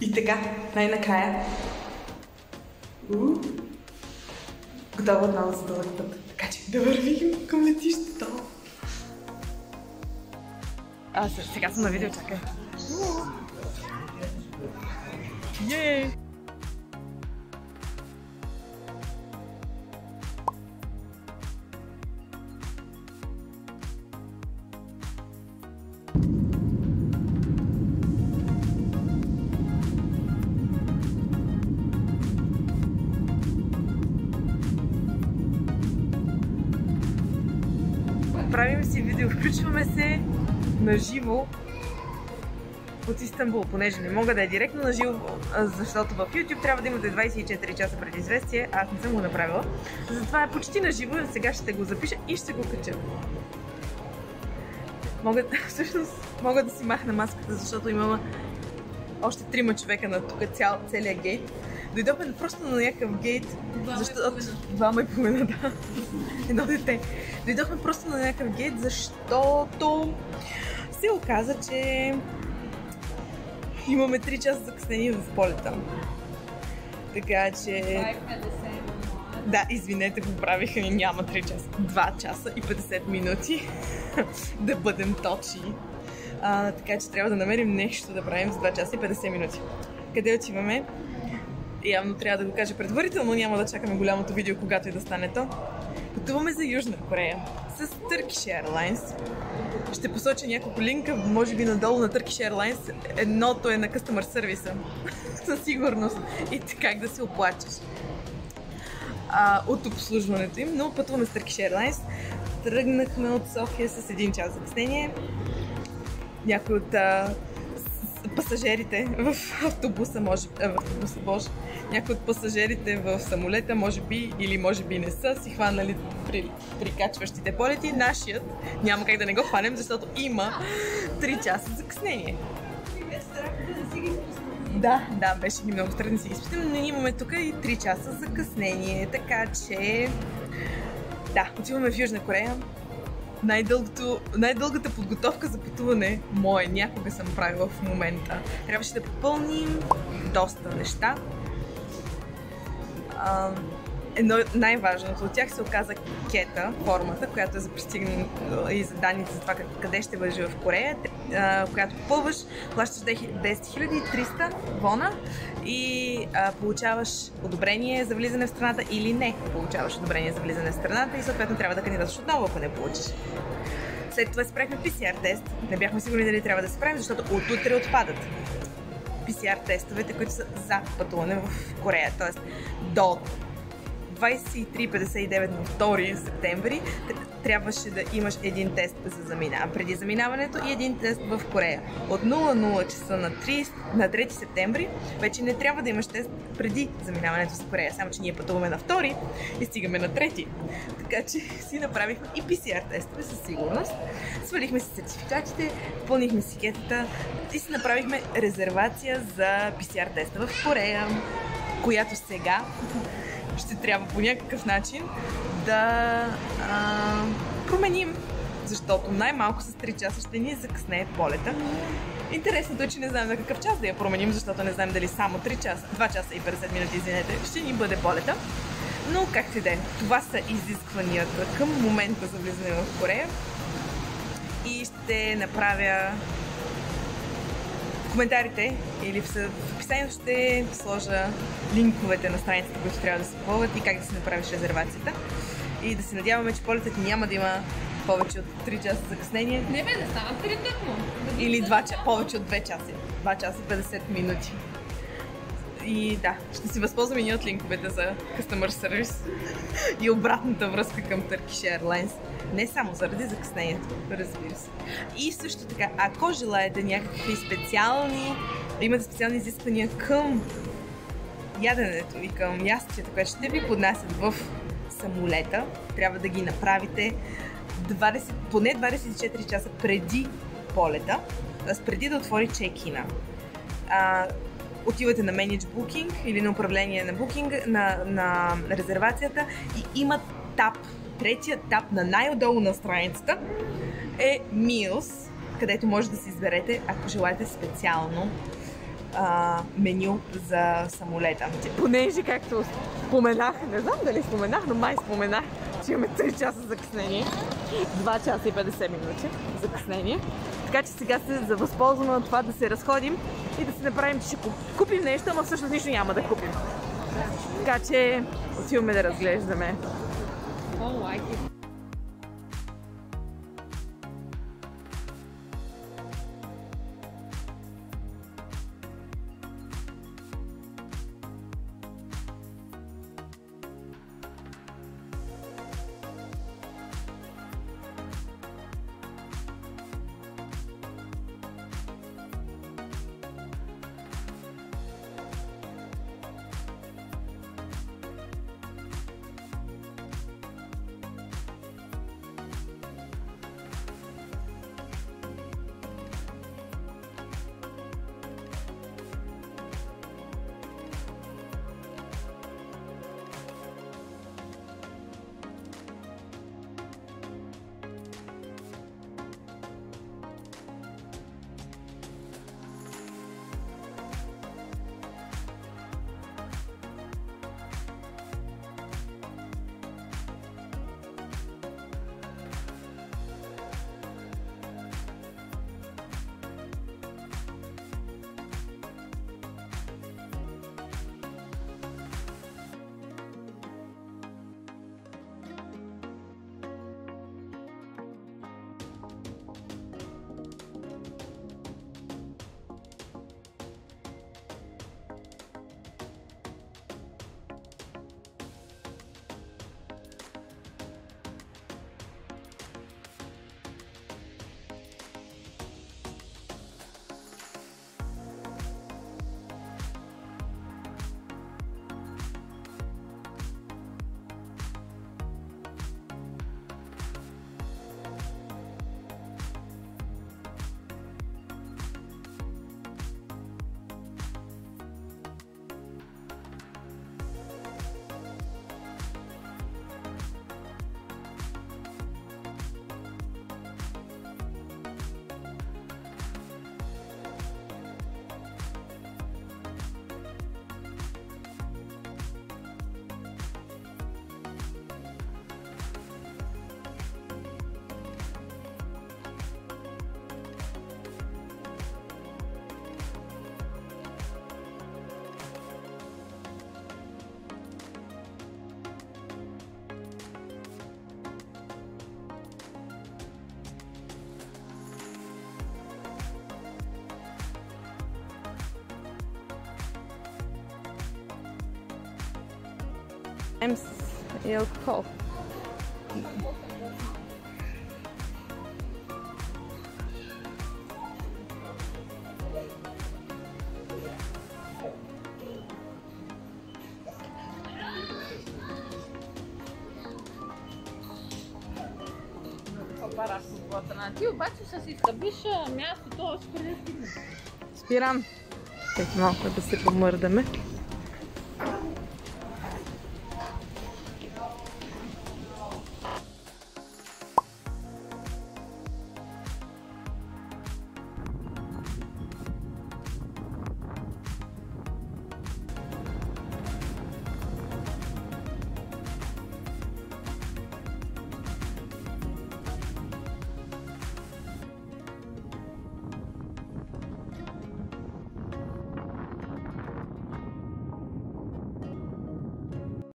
И така, най-накрая. Готова отново за дълъг път. Така че да вървим към летището. А, сега съм на видео, чакай. Ей! Видео, включваме се на живо от Истанбул, понеже не мога да е директно на живо, защото в YouTube трябва да имате 24 часа преди известие, аз не съм го направила. Затова е почти на живо и сега ще го запиша и ще го кача. Мога, всъщност, мога да си махна маската, защото имам още трима човека на тук цял, целият гейт. Дойдохме просто на някакъв гейт, защото... Двама и половина, да. Едно дете. Дойдохме просто на някакъв гейт, защото се оказа, че имаме 3 часа закъснение в полета. Така че... Да, извинете, поправиха ни, няма 3 часа. 2 часа и 50 минути. да бъдем точни. А, така че трябва да намерим нещо да правим за 2 часа и 50 минути. Къде отиваме? Явно трябва да го кажа предварително, няма да чакаме голямото видео, когато и да стане то. Пътуваме за Южна Корея с Turkish Airlines. Ще посоча няколко линка, може би надолу на Turkish Airlines. Едното е на Customer Service. Със сигурност. И как да се оплачеш а, от обслужването им. Но пътуваме с Turkish Airlines. Тръгнахме от София с един час закъснение. Някой от а, пасажирите в автобуса, може, а, в автобуса, боже, някои от пасажирите в самолета, може би или може би не са си хванали при прикачващите полети. Нашият няма как да не го хванем, защото има 3 часа закъснение. Да, да, беше ни много странно да си ги спитам, но имаме тук и 3 часа закъснение, така че... Да, отиваме в Южна Корея. Най-дългата подготовка за пътуване мое някога съм правила в момента. Трябваше да попълним доста неща. Едно най-важното от тях се оказа кета, формата, която е за пристигане и за данните за това къде ще бъдеш в Корея, която попълваш, плащаш 10 300 вона и получаваш одобрение за влизане в страната или не получаваш одобрение за влизане в страната и съответно трябва да кандидатстваш отново, ако не получиш. След това спряхме PCR тест. Не бяхме сигурни дали трябва да се правим, защото от утре отпадат. PCR тестовете, които са за пътуване в Корея. Тоест до 23.59 на 2 септември трябваше да имаш един тест за заминаване, преди заминаването и един тест в Корея. От 00 часа на 3, на 3 септември вече не трябва да имаш тест преди заминаването с Корея, само че ние пътуваме на 2 и стигаме на 3. Така че си направихме и PCR тестове със сигурност. Свалихме си сертификатите, пълнихме си кетата и си направихме резервация за PCR теста в Корея, която сега ще трябва по някакъв начин да а, променим. Защото най-малко с 3 часа ще ни закъснее полета. Интересното е, че не знаем на какъв час да я променим, защото не знаем дали само 3 часа, 2 часа и 50 минути, извинете, ще ни бъде полета. Но както и да е, това са изискванията към момента за влизане в Корея. И ще направя коментарите или в, описанието ще сложа линковете на страниците, които трябва да се попълват и как да си направиш резервацията. И да се надяваме, че полетът няма да има повече от 3 часа закъснение. Не бе, да станат 3 тъкмо. Или 2 часа, повече от 2 часа. 2 часа и 50 минути. И да, ще си възползвам и от линковете за Customer Service и обратната връзка към Turkish Airlines. Не само заради закъснението, разбира се. И също така, ако желаете някакви специални, имате специални изисквания към яденето и към ястията, което ще ви поднасят в самолета, трябва да ги направите 20, поне 24 часа преди полета, т.е. преди да отвори чекина. А, отивате на Manage Booking или на управление на Booking, на, на резервацията и има тап третия етап на най-отдолу на страницата, е Meals, където може да си изберете, ако желаете специално а, меню за самолета. Понеже, както споменах, не знам дали споменах, но май споменах, че имаме 3 часа закъснение. 2 часа и 50 минути закъснение. Така че сега се възползваме от това да се разходим и да си направим, че ще купим нещо, ама всъщност нищо няма да купим. Така че отиваме да разглеждаме. Oh, like и алкохол. Ти обаче ще си изтъбиш мястото, още преди да. Спирам. Чакай малко да се помърдаме.